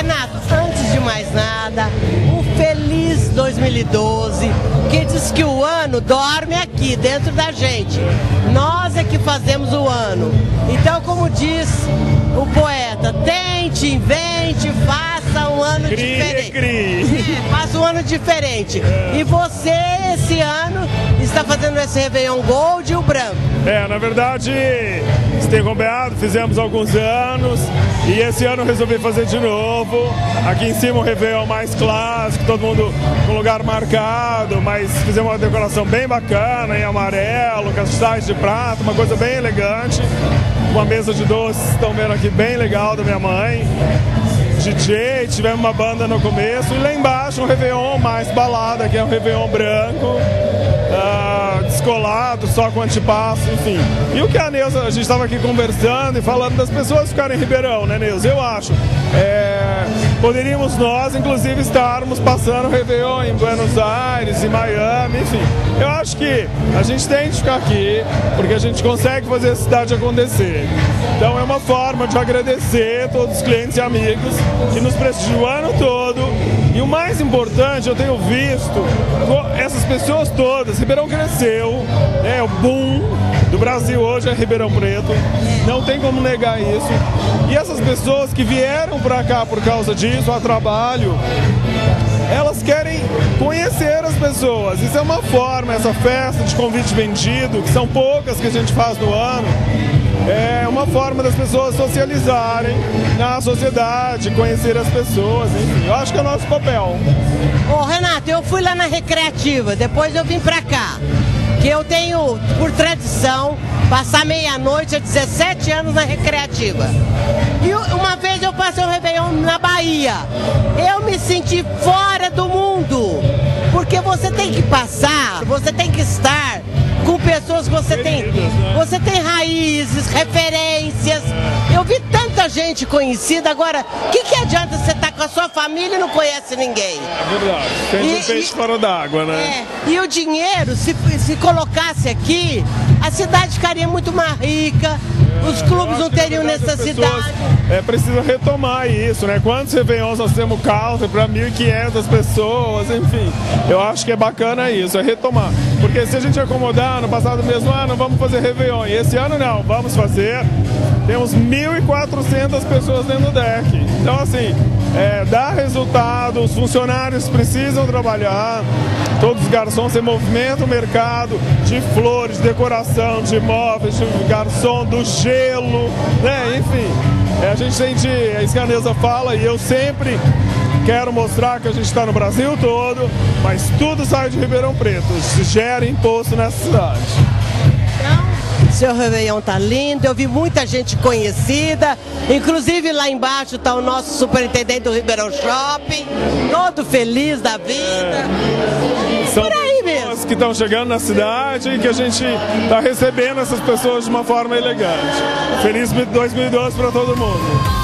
Renato, antes de mais nada, um feliz 2012, que diz que o ano dorme aqui, dentro da gente. Nós é que fazemos o ano. Então, como diz o poeta, tente, invente, faça um ano Crie, diferente. crie. É, faça um ano diferente. E você, esse ano, está fazendo esse Réveillon Gold e o branco. É, na verdade, tem acompanhado, fizemos alguns anos e esse ano resolvi fazer de novo. Aqui em cima o Réveillon mais clássico, todo mundo com lugar marcado, mas fizemos uma decoração bem bacana, em amarelo, cristais de prata, uma coisa bem elegante. Uma mesa de doces, estão vendo aqui, bem legal da minha mãe. DJ, tivemos uma banda no começo e lá embaixo um Réveillon mais balada, que é um Réveillon branco, descolado, só com antipasso, enfim. E o que a Neuza, a gente estava aqui conversando e falando das pessoas ficarem em Ribeirão, né, Neuza? Eu acho. É, poderíamos nós, inclusive, estarmos passando o Réveillon em Buenos Aires, em Miami, enfim. Eu acho que a gente tem de ficar aqui, porque a gente consegue fazer a cidade acontecer. Então é uma forma de agradecer todos os clientes e amigos que nos prestigiam o ano todo. E o mais importante, eu tenho visto essas pessoas todas. Ribeirão cresceu, é o boom do Brasil hoje é Ribeirão Preto. Não tem como negar isso. E essas pessoas que vieram para cá por causa disso, a trabalho, elas querem conhecer as pessoas. Isso é uma forma, essa festa de convite vendido, que são poucas que a gente faz no ano, é uma forma das pessoas socializarem na sociedade, conhecer as pessoas, enfim. Eu acho que é o nosso papel. Ô Renato, eu fui lá na recreativa, depois eu vim pra cá. Que eu tenho, por tradição, passar meia-noite há 17 anos na recreativa. E uma vez eu passei o Réveillon na Bahia. Eu me senti fora do mundo. Porque você tem que passar, você tem que estar com pessoas que você tem. Né? Você tem raízes, referências. Eu vi tanta gente conhecida. Agora, o que, que adianta você estar com a sua família e não conhece ninguém? É verdade. Tem um peixe fora d'água, né? É, e o dinheiro, se, se colocasse aqui, a cidade ficaria muito mais rica, os clubes não teriam necessidade. É, precisa retomar isso, né? Quantos Réveillons nós temos counter para 1.500 pessoas, enfim. Eu acho que é bacana isso, é retomar. Porque se a gente acomodar no passado mesmo ano, vamos fazer Réveillon. E esse ano não, vamos fazer. Temos 1.400 pessoas dentro do deck. Então, assim, é, dá resultado, os funcionários precisam trabalhar, todos os garçons, você movimenta o mercado de flores, de decoração, de móveis, de garçom, do gelo, né? Enfim, é, a gente sente, a Escanesa fala e eu sempre quero mostrar que a gente está no Brasil todo, mas tudo sai de Ribeirão Preto, se gera imposto nessa cidade. Seu Réveillon tá lindo, eu vi muita gente conhecida, inclusive lá embaixo tá o nosso superintendente do Ribeirão Shopping, todo feliz da vida. São Por aí mesmo. que estão chegando na cidade e que a gente está recebendo essas pessoas de uma forma elegante. Feliz 2012 para todo mundo.